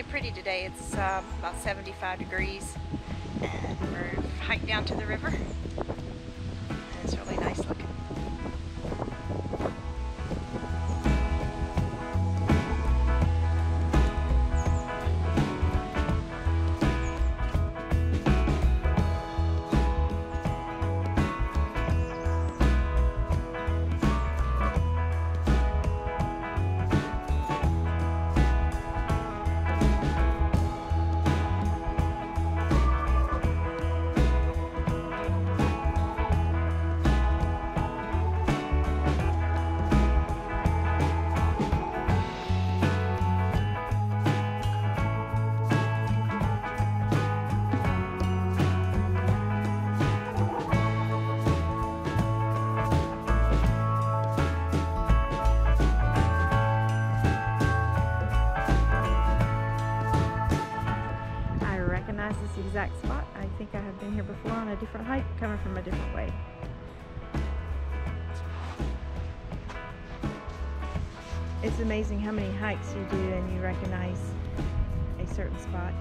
really pretty today. It's uh, about 75 degrees. And we're hiked down to the river. Exact spot. I think I have been here before on a different hike, coming from a different way. It's amazing how many hikes you do and you recognize a certain spot.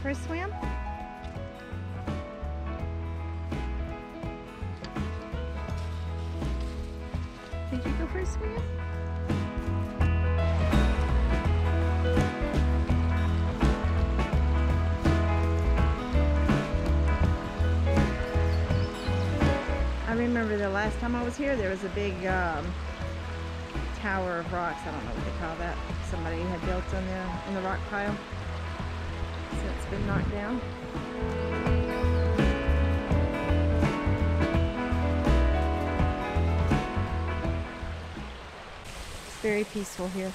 For a swim? Last time I was here, there was a big um, tower of rocks. I don't know what they call that. Somebody had built on the in the rock pile. So it's been knocked down. It's very peaceful here.